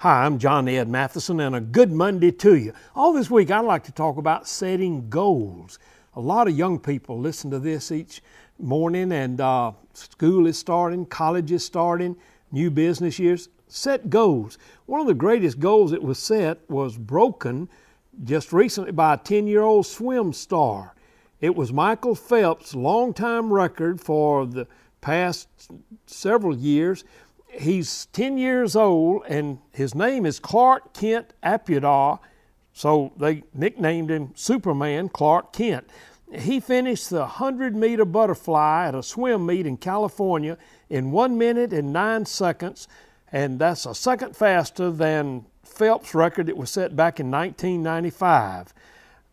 Hi, I'm John Ed Mathison, and a good Monday to you. All this week, I'd like to talk about setting goals. A lot of young people listen to this each morning, and uh, school is starting, college is starting, new business years. Set goals. One of the greatest goals that was set was broken just recently by a 10 year old swim star. It was Michael Phelps' longtime record for the past several years he's 10 years old and his name is Clark Kent Apuada, so they nicknamed him Superman Clark Kent. He finished the 100 meter butterfly at a swim meet in California in 1 minute and 9 seconds, and that's a second faster than Phelps' record that was set back in 1995.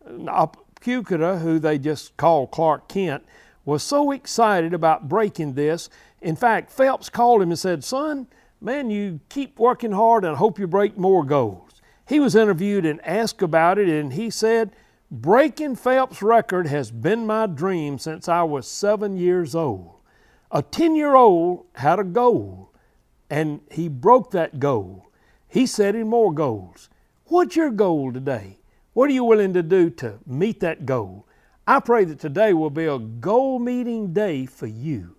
Apuada, who they just called Clark Kent, was so excited about breaking this in fact, Phelps called him and said, Son, man, you keep working hard and I hope you break more goals. He was interviewed and asked about it, and he said, Breaking Phelps' record has been my dream since I was seven years old. A 10 year old had a goal, and he broke that goal. He set him more goals. What's your goal today? What are you willing to do to meet that goal? I pray that today will be a goal meeting day for you.